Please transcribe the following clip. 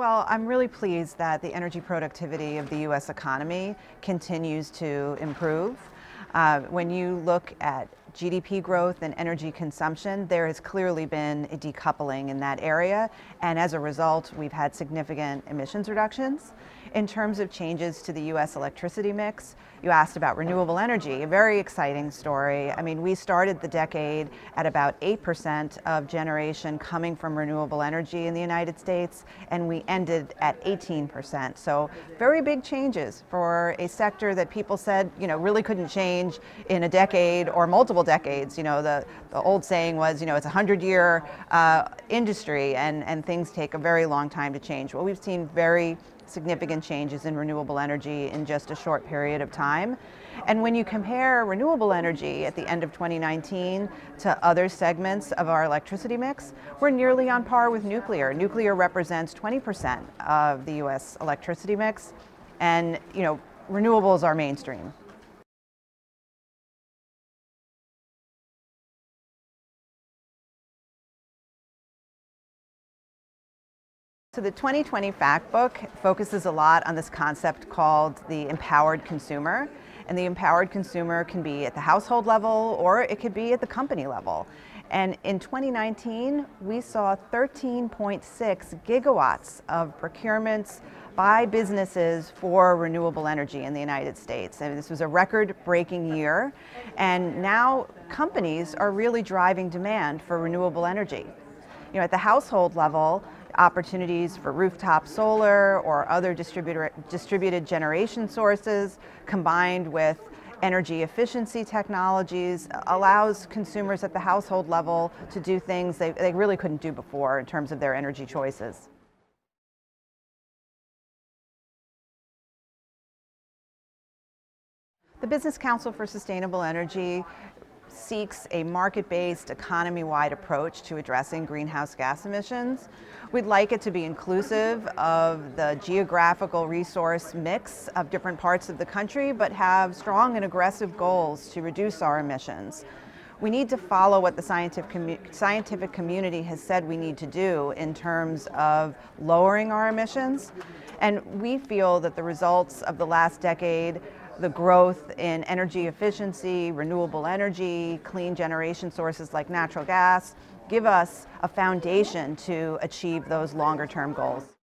Well, I'm really pleased that the energy productivity of the U.S. economy continues to improve. Uh, when you look at GDP growth and energy consumption, there has clearly been a decoupling in that area, and as a result, we've had significant emissions reductions. In terms of changes to the U.S. electricity mix, you asked about renewable energy, a very exciting story. I mean, we started the decade at about 8% of generation coming from renewable energy in the United States, and we ended at 18%. So very big changes for a sector that people said, you know, really couldn't change in a decade or multiple decades. You know, the, the old saying was, you know, it's a 100-year uh, industry, and, and things take a very long time to change. Well, we've seen very significant changes in renewable energy in just a short period of time. And when you compare renewable energy at the end of 2019 to other segments of our electricity mix, we're nearly on par with nuclear. Nuclear represents 20% of the US electricity mix, and you know, renewables are mainstream. So the 2020 Fact Book focuses a lot on this concept called the empowered consumer. And the empowered consumer can be at the household level or it could be at the company level. And in 2019, we saw 13.6 gigawatts of procurements by businesses for renewable energy in the United States. And this was a record breaking year. And now companies are really driving demand for renewable energy. You know, at the household level, opportunities for rooftop solar or other distributed generation sources combined with energy efficiency technologies allows consumers at the household level to do things they, they really couldn't do before in terms of their energy choices. The Business Council for Sustainable Energy seeks a market-based, economy-wide approach to addressing greenhouse gas emissions. We'd like it to be inclusive of the geographical resource mix of different parts of the country, but have strong and aggressive goals to reduce our emissions. We need to follow what the scientific, commu scientific community has said we need to do in terms of lowering our emissions. And we feel that the results of the last decade the growth in energy efficiency, renewable energy, clean generation sources like natural gas, give us a foundation to achieve those longer term goals.